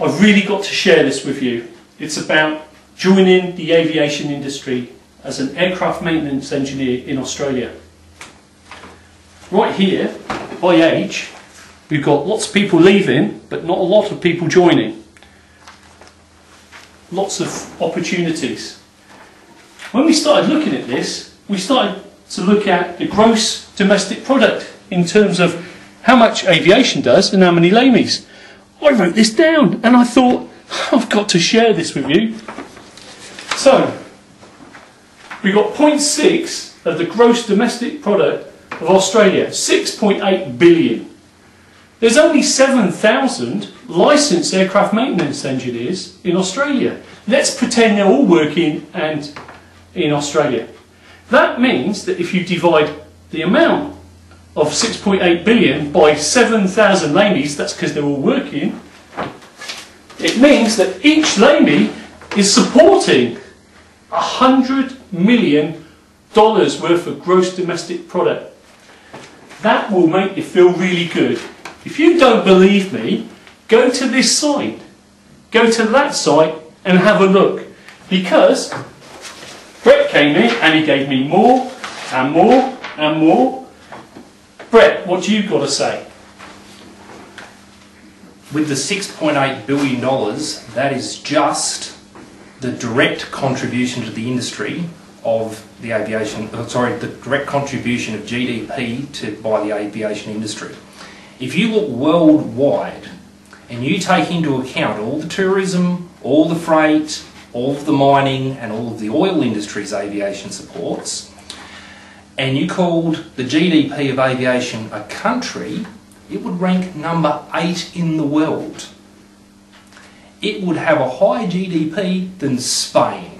I've really got to share this with you. It's about joining the aviation industry as an aircraft maintenance engineer in Australia. Right here, by age, we've got lots of people leaving, but not a lot of people joining. Lots of opportunities. When we started looking at this, we started to look at the gross domestic product in terms of how much aviation does and how many lamies. I wrote this down and I thought, I've got to share this with you. So, we got 0.6 of the gross domestic product of Australia, 6.8 billion. There's only 7,000 licensed aircraft maintenance engineers in Australia. Let's pretend they're all working and in Australia. That means that if you divide the amount of 6.8 billion by 7,000 lamies, that's because they're all working, it means that each lamie is supporting 100 million dollars worth of gross domestic product. That will make you feel really good. If you don't believe me, go to this site, go to that site and have a look. Because Brett came in and he gave me more and more and more. Brett, what you got to say? With the $6.8 billion, that is just the direct contribution to the industry of the aviation, uh, sorry, the direct contribution of GDP to, by the aviation industry. If you look worldwide and you take into account all the tourism, all the freight, all of the mining and all of the oil industries aviation supports, and you called the GDP of aviation a country, it would rank number eight in the world. It would have a higher GDP than Spain.